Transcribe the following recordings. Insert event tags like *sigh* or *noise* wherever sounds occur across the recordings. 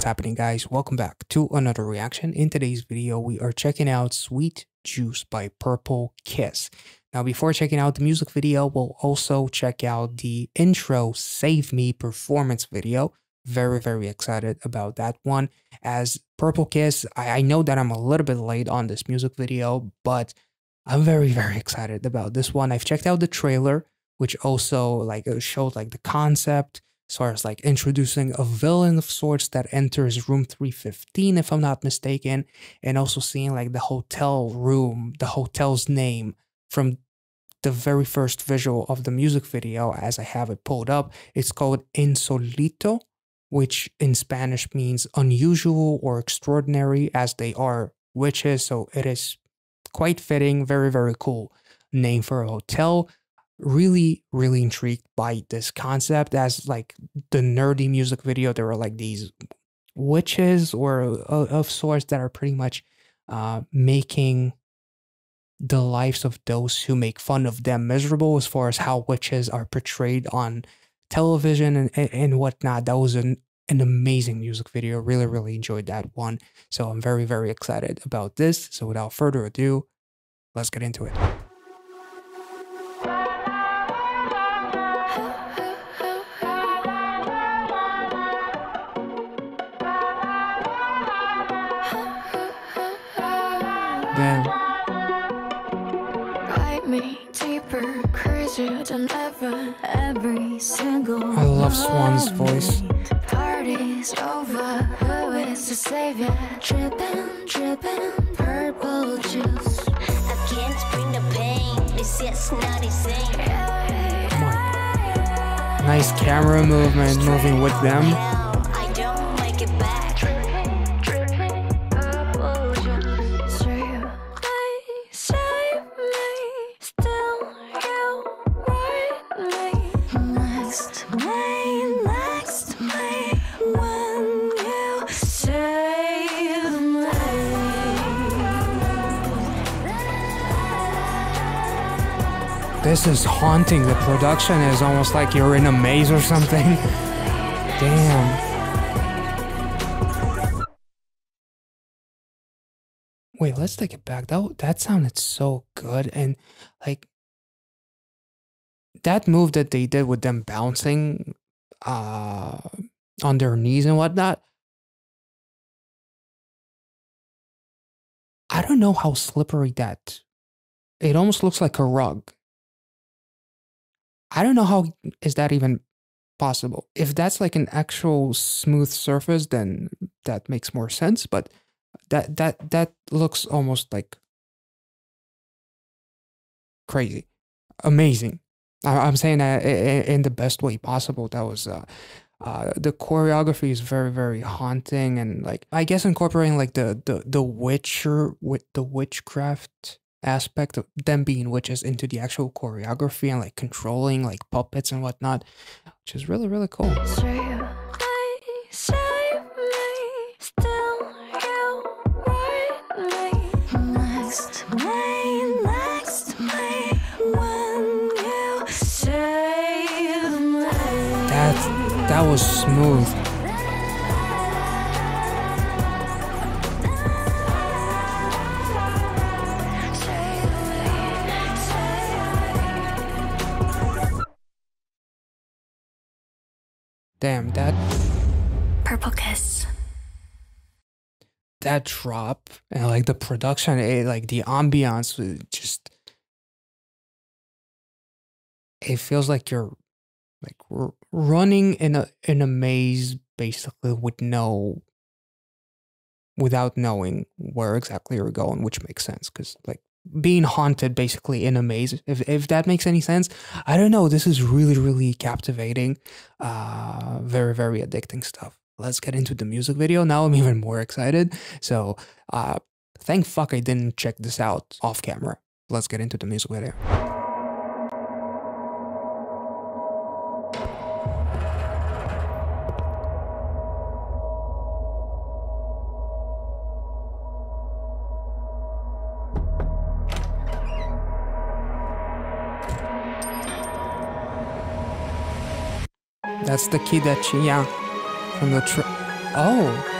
What's happening guys? Welcome back to another reaction. In today's video, we are checking out Sweet Juice by Purple Kiss. Now before checking out the music video, we'll also check out the intro Save Me performance video. Very, very excited about that one. As Purple Kiss, I, I know that I'm a little bit late on this music video, but I'm very, *laughs* very excited about this one. I've checked out the trailer, which also like uh, showed like the concept, far as like introducing a villain of sorts that enters room 315 if i'm not mistaken and also seeing like the hotel room the hotel's name from the very first visual of the music video as i have it pulled up. It's called insolito which in spanish means unusual or extraordinary as they are witches. So it is quite fitting very very cool name for a hotel really really intrigued by this concept as like the nerdy music video. There were like these witches or uh, of sorts that are pretty much uh, making the lives of those who make fun of them miserable as far as how witches are portrayed on television and, and whatnot. That was an, an amazing music video. Really really enjoyed that one. So i'm very very excited about this. So without further ado let's get into it than ever. Every single I love Swan's voice. Party's over. Who is the savior? Dripping, dripping, purple juice. I can't bring the pain. This is not the same. Come on. Nice camera movement, moving with them. This is haunting. The production is almost like you're in a maze or something. *laughs* Damn. Wait, let's take it back. That that sounded so good and like that move that they did with them bouncing uh on their knees and whatnot. I don't know how slippery that. It almost looks like a rug. I don't know how is that even possible. If that's like an actual smooth surface, then that makes more sense. But that that that looks almost like crazy, amazing. I'm saying that in the best way possible. That was uh, uh, the choreography is very very haunting and like I guess incorporating like the the the witcher with the witchcraft aspect of them being witches into the actual choreography and like controlling like puppets and whatnot, which is really really cool. That, me, save me. Damn that Purple kiss. that drop and like the production, it, like the ambiance, was just it feels like you're like r- running in a in a maze basically with no without knowing where exactly you're going, which makes sense because like being haunted basically in a maze if, if that makes any sense. I don't know this is really really captivating uh very very addicting stuff. Let's get into the music video now i'm *laughs* even more excited. So uh thank fuck i didn't check this out off camera. Let's get into the music video That's the key that she, yeah, from the tra- Oh.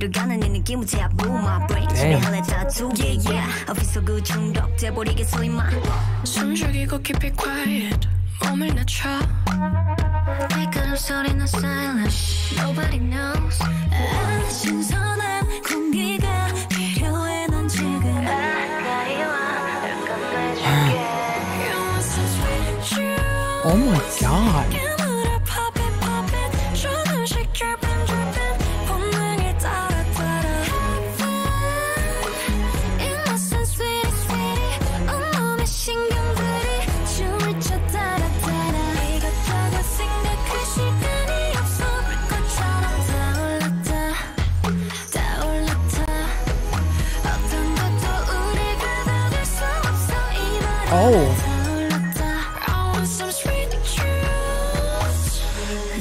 들어가는 이 느낌은 제압부 my brain. 집에 따투 yeah yeah. 어디서 그 중독돼 버리겠어 임마. 숨 죽이고 keep it quiet. 몸을 낮춰. 발걸음 소리는 silent Nobody knows. 아, 신선한 공기가 필요해 난 지금. 가까이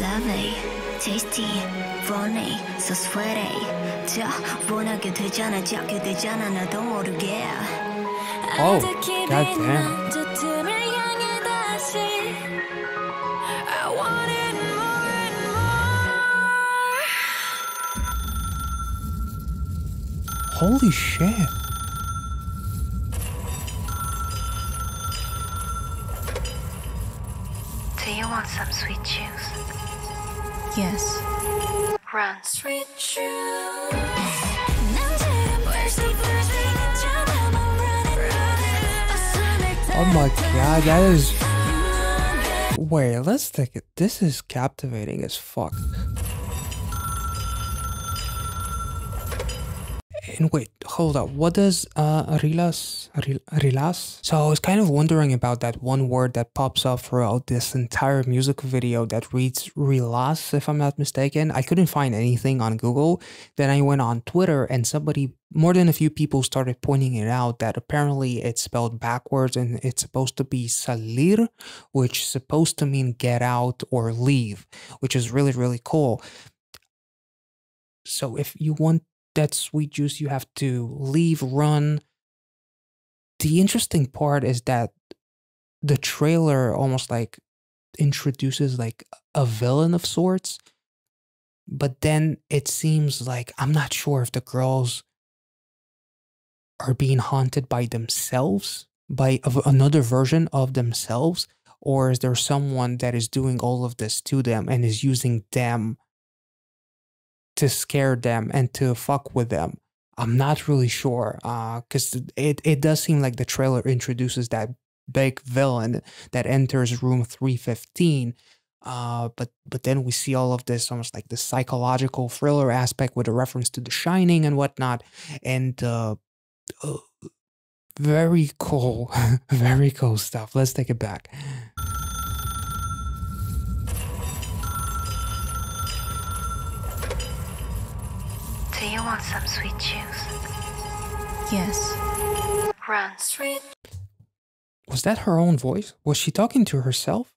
Lovely, tasty, funny, so sweaty 저 원하게 되잖아 잡게 되잖아 나도 모르게 Oh, 아득히 goddamn. Yes. Run. Sweet. Oh my god, that is. Wait, let's take it. This is captivating as fuck. And wait, hold up. What does uh rilas ril- rilas? So I was kind of wondering about that one word that pops up throughout this entire music video that reads rilas, if I'm not mistaken. I couldn't find anything on Google. Then I went on Twitter and somebody more than a few people started pointing it out that apparently it's spelled backwards and it's supposed to be salir, which is supposed to mean get out or leave, which is really, really cool. So if you want that sweet juice, you have to leave, run. The interesting part is that the trailer almost like introduces like a villain of sorts. But then it seems like I'm not sure if the girls are being haunted by themselves, by another version of themselves, or is there someone that is doing all of this to them and is using them to scare them and to fuck with them? I'm not really sure, because it it does seem like the trailer introduces that big villain that enters room 315 uh but but then we see all of this almost like the psychological thriller aspect with a reference to the shining and whatnot and uh, uh very cool *laughs* very cool stuff let's take it back Do you want some sweet juice? Yes. Run. Sweet. Was that her own voice? Was she talking to herself?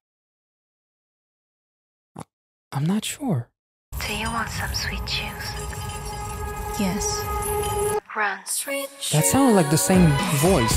I- i'm not sure. Do you want some sweet juice? Yes. Run. Sweet that sounded like the same voice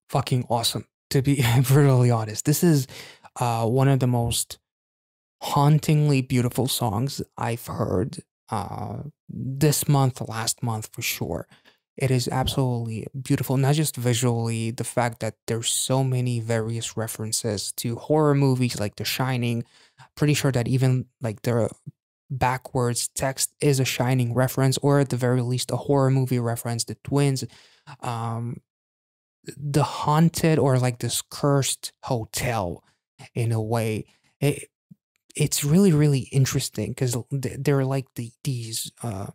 fucking awesome. To be *laughs* brutally honest, this is uh, one of the most hauntingly beautiful songs I've heard uh, this month, last month for sure. It is absolutely beautiful, not just visually, the fact that there's so many various references to horror movies like The Shining. Pretty sure that even like the backwards text is a Shining reference, or at the very least, a horror movie reference. The twins, um, the haunted or like this cursed hotel, in a way. It, it's really really interesting because they're like the, these uh,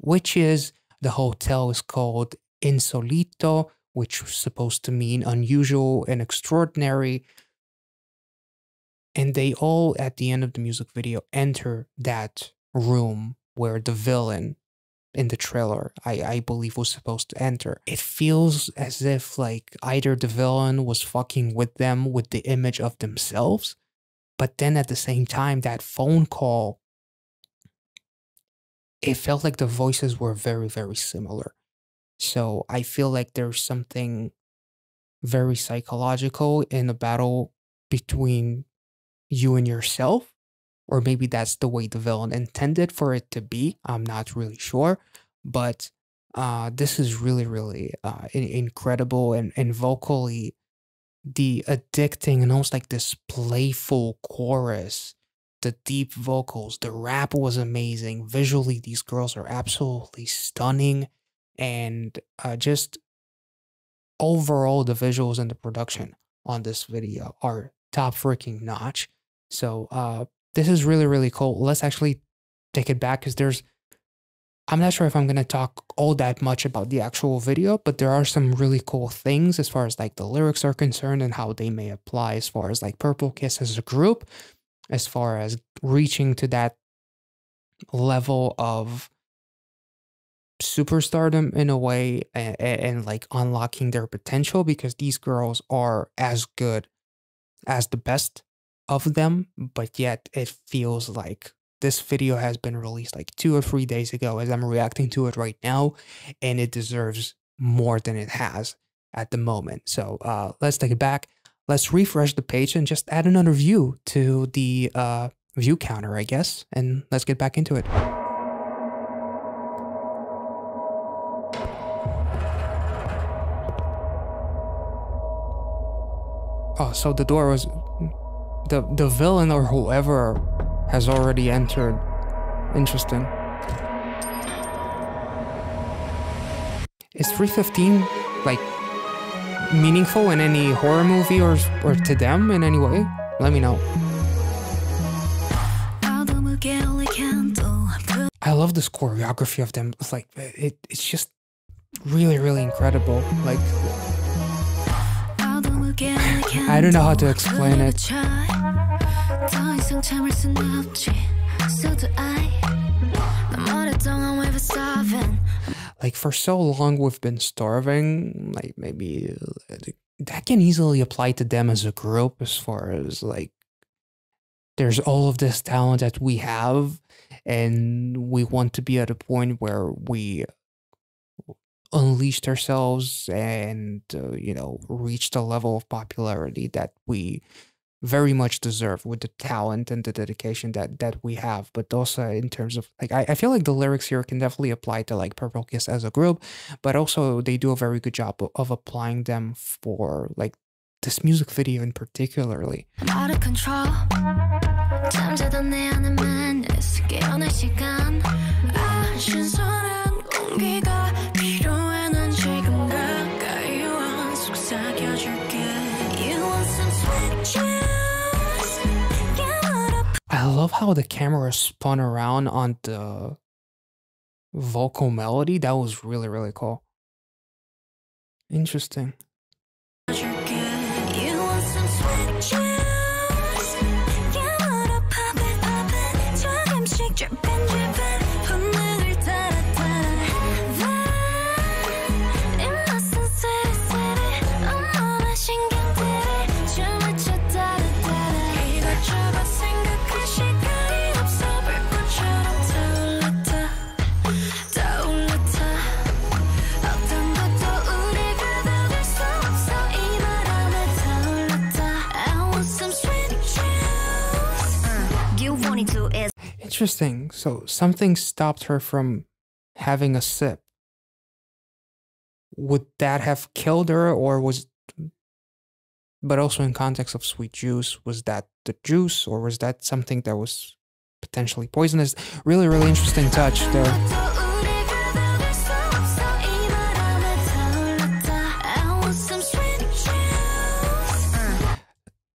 witches. The hotel is called Insolito, which was supposed to mean unusual and extraordinary and they all at the end of the music video enter that room where the villain in the trailer I, I believe was supposed to enter. It feels as if like either the villain was fucking with them with the image of themselves but then at the same time that phone call it felt like the voices were very very similar. So i feel like there's something very psychological in the battle between you and yourself or maybe that's the way the villain intended for it to be i'm not really sure but uh this is really really uh in- incredible and and vocally the addicting and almost like this playful chorus the deep vocals the rap was amazing visually these girls are absolutely stunning and uh just overall the visuals and the production on this video are top freaking notch. So uh, this is really, really cool. Let's actually take it back because there's, I'm not sure if I'm going to talk all that much about the actual video, but there are some really cool things as far as like the lyrics are concerned and how they may apply as far as like Purple Kiss as a group, as far as reaching to that level of superstardom in a way and, and, like unlocking their potential because these girls are as good as the best of them, but yet it feels like this video has been released like two or three days ago as I'm reacting to it right now, and it deserves more than it has at the moment. So uh, let's take it back. Let's refresh the page and just add another view to the uh, view counter, I guess, and let's get back into it. Oh, so the door was the the villain or whoever has already entered. Interesting. Is 315 like meaningful in any horror movie or or to them in any way? Let me know. I love this choreography of them. It's like it, it's just really really incredible. Like I don't know how to explain it. Like for so long we've been starving, like maybe uh, that can easily apply to them as a group as far as like there's all of this talent that we have and we want to be at a point where we unleashed ourselves and uh, you know reached a level of popularity that we very much deserve with the talent and the dedication that that we have. But also in terms of like I, I feel like the lyrics here can definitely apply to like purple kiss as a group but also they do a very good job of, of applying them for like this music video in particularly love how the camera spun around on the vocal melody. That was really, really cool. Interesting. Interesting. So something stopped her from having a sip. Would that have killed her, or was. But also, in context of sweet juice, was that the juice, or was that something that was potentially poisonous? Really, really interesting touch there.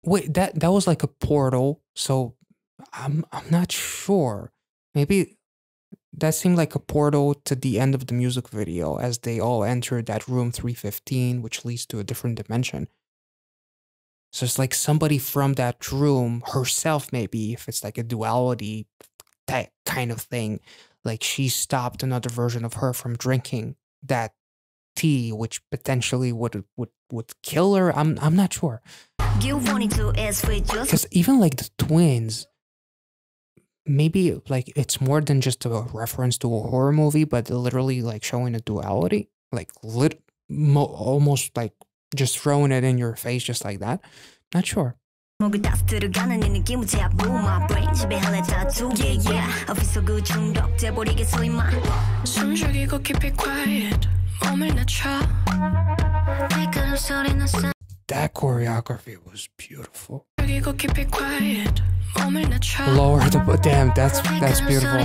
Wait, that that was like a portal. So I'm I'm not sure. Maybe that seemed like a portal to the end of the music video as they all enter that room 315, which leads to a different dimension. So it's like somebody from that room herself, maybe if it's like a duality that kind of thing. Like she stopped another version of her from drinking that tea, which potentially would would would kill her. I'm I'm not sure. You wanted to ask for just Because even like the twins, maybe like it's more than just a reference to a horror movie, but literally like showing a duality, like lit, mo- almost like just throwing it in your face just like that. Not sure. 목을 따스 들어가는 이 느낌은 taboo My brain 지배할래 tattoo Yeah yeah 어디서 그 중독돼 버리겠어 임마 숨죽이고 keep it quiet 몸을 낮춰 발걸음 소리는 That choreography was beautiful. Lower the but damn, that's that's beautiful.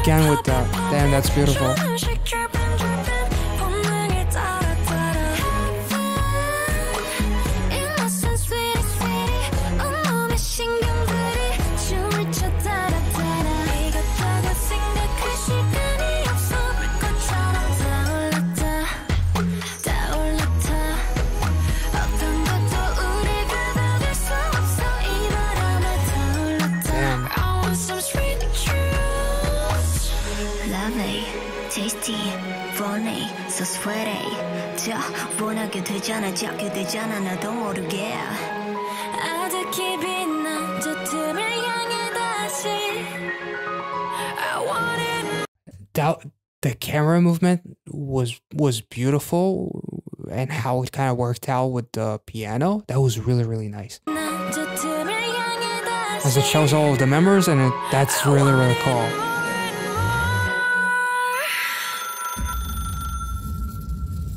Again with that, damn, that's beautiful. Lovely, tasty, funny, so sweaty 자 원하게 되잖아 잡게 되잖아 나도 모르게 아득히 빛난 저 틈을 향해 다시 I want it that the camera movement was was beautiful and how it kind of worked out with the piano that was really really nice 난저 틈을 향해 다시 as it shows all of the members and it, that's really really cool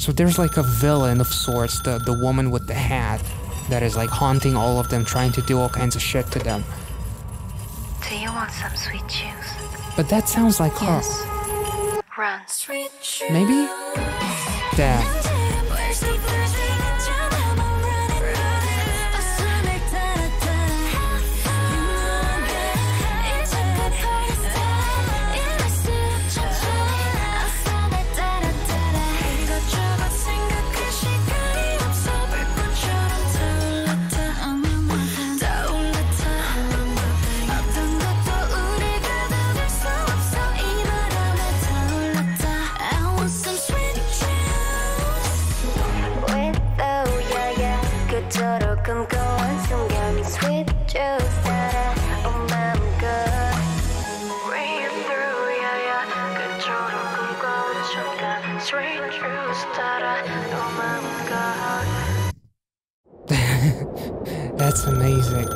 So there's like a villain of sorts the the woman with the hat that is like haunting all of them trying to do all kinds of shit to them. Do you want some sweet juice? but that sounds like her. Run. Sweet juice. maybe damn *laughs* That's amazing.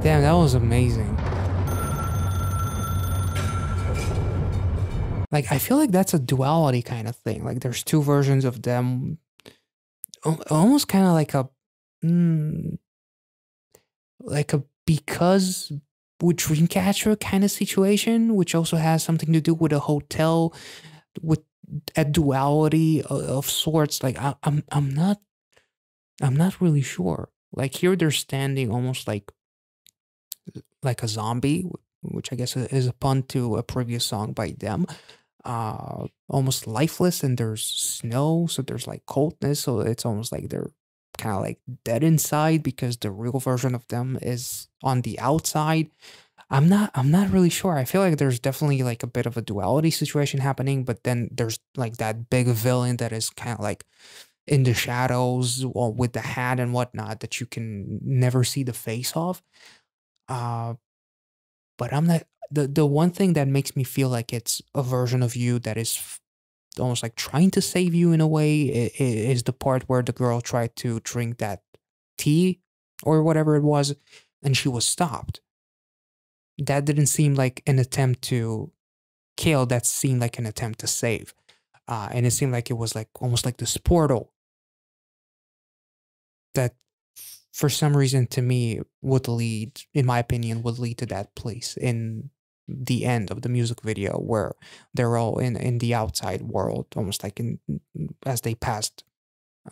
Damn, that was amazing. Like, I feel like that's a duality kind of thing. Like, there's two versions of them. Almost kind of like a. Mm, like a because with Dreamcatcher kind of situation, which also has something to do with a hotel with a duality of, of sorts. Like, I, I'm, I'm not I'm not really sure. Like here, they're standing almost like like a zombie, which I guess is a pun to a previous song by them. Uh, almost lifeless, and there's snow, so there's like coldness. So it's almost like they're kind of like dead inside because the real version of them is on the outside. I'm not. I'm not really sure. I feel like there's definitely like a bit of a duality situation happening, but then there's like that big villain that is kind of like in the shadows with the hat and whatnot that you can never see the face of. Uh, but I'm not the the one thing that makes me feel like it's a version of you that is almost like trying to save you in a way is the part where the girl tried to drink that tea or whatever it was and she was stopped. That didn't seem like an attempt to kill that seemed like an attempt to save uh, and it seemed like it was like almost like this portal that for some reason to me would lead in my opinion would lead to that place in the end of the music video where they're all in in the outside world almost like in as they passed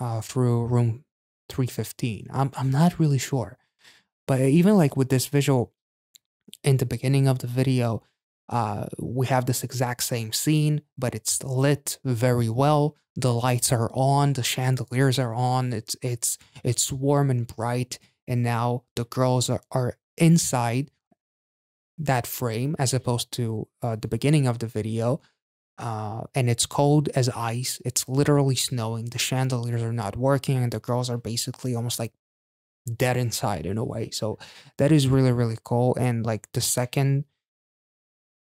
uh through room 315 i'm i'm not really sure. But even like with this visual in the beginning of the video uh we have this exact same scene but it's lit very well. The lights are on the chandeliers are on it's it's it's warm and bright and now the girls are, are inside that frame as opposed to uh, the beginning of the video uh, and it's cold as ice. It's literally snowing. The chandeliers are not working. And the girls are basically almost like dead inside in a way. So that is really really cool. And like the second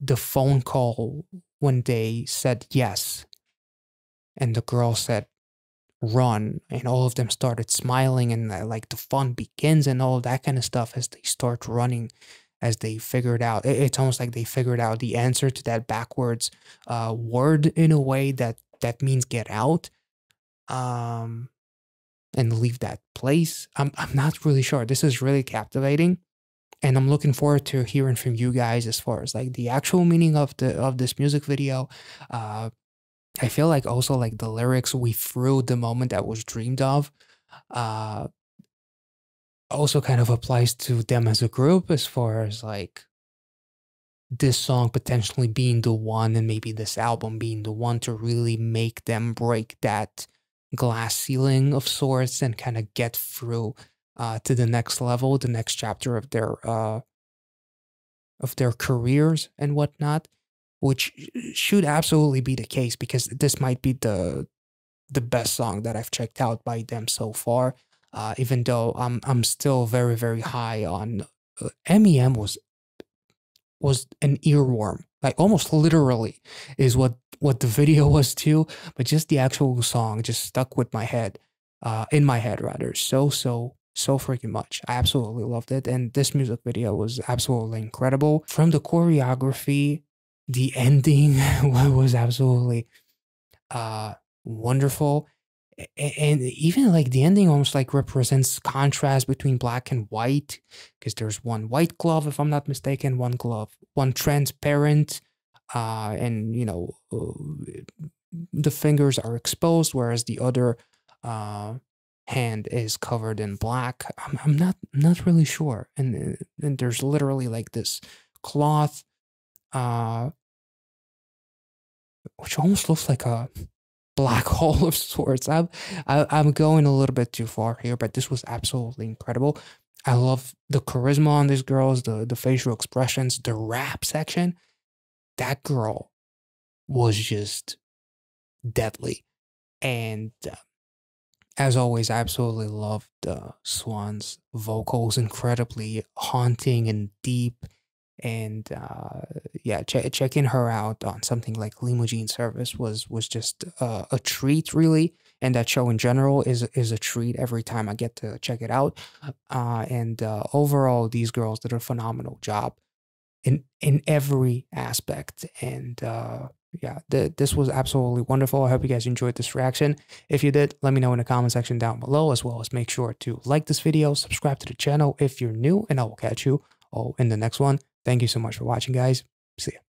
the phone call when they said yes and the girl said run and all of them started smiling and uh, like the fun begins and all that kind of stuff as they start running as they figured out it- it's almost like they figured out the answer to that backwards uh word in a way that that means get out um and leave that place. I'm i'm not really sure. This is really captivating and i'm looking forward to hearing from you guys as far as like the actual meaning of the of this music video. Uh I feel like also like the lyrics we threw the moment that was dreamed of uh also kind of applies to them as a group as far as like this song potentially being the one and maybe this album being the one to really make them break that glass ceiling of sorts and kind of get through uh to the next level the next chapter of their uh of their careers and whatnot which should absolutely be the case because this might be the the best song that I've checked out by them so far. Uh, even though I'm I'm still very very high on uh, MEM was was an earworm, like almost literally is what what the *laughs* video was too. But just the actual song just stuck with my head, uh, in my head rather. So so so freaking much. I absolutely loved it, and this music video was absolutely incredible. From the choreography the ending *laughs* was absolutely uh wonderful and even like the ending almost like represents contrast between black and white because there's one white glove if i'm not mistaken one glove one transparent uh and you know uh, the fingers are exposed whereas the other uh hand is covered in black. I'm, I'm not not really sure. And uh, and there's literally like this cloth uh, which almost looks like a black *laughs* hole of sorts. I'm I'm going a little bit too far here, but this was absolutely incredible. I love the charisma on these girls, the the facial expressions, the rap section. That girl was just deadly, and uh, as always, I absolutely loved uh, Swan's vocals, incredibly haunting and deep and uh, yeah, che- checking her out on something like Lee Mujin Service was was just uh, a treat, really. And that show in general is is a treat every time I get to check it out. Uh, and uh, overall, these girls did a phenomenal job in in every aspect. And uh, yeah, th- this was absolutely wonderful. I hope you guys enjoyed this reaction. If you did, let me know in the comment section down below, as well as make sure to like this video, subscribe to the channel if you're new, and I will catch you all in the next one. Thank you so much for watching, guys. See ya.